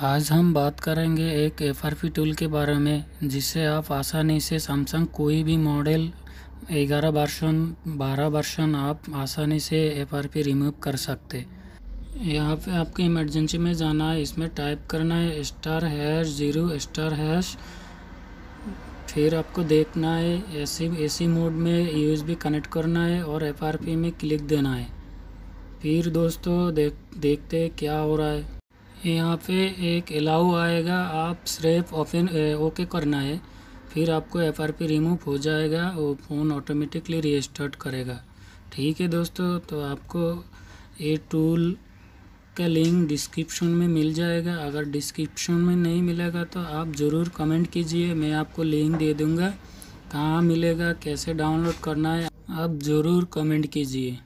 आज हम बात करेंगे एक एफ़ आर पी टूल के बारे में जिससे आप आसानी से सैमसंग कोई भी मॉडल 11 वर्षन 12 वर्षन आप आसानी से एफ़ आर पी रिमूव कर सकते। यहाँ पे आपको इमरजेंसी में जाना है, इसमें टाइप करना है star hash zero star hash फिर आपको देखना है एसी एसी मोड में यूएसबी कनेक्ट करना है और एफ़ आर पी में क्लिक देना है। फिर दोस्तों देख, देखते क्या हो रहा है। यहाँ पे एक अलाउ आएगा, आप सिर्फ़ ओपन ओके करना है। फिर आपको एफ़ आर पी रिमूव हो जाएगा वो फ़ोन ऑटोमेटिकली रीस्टार्ट करेगा। ठीक है दोस्तों तो आपको ये टूल का लिंक डिस्क्रिप्शन में मिल जाएगा। अगर डिस्क्रिप्शन में नहीं मिलेगा तो आप ज़रूर कमेंट कीजिए, मैं आपको लिंक दे दूँगा। कहाँ मिलेगा, कैसे डाउनलोड करना है, आप ज़रूर कमेंट कीजिए।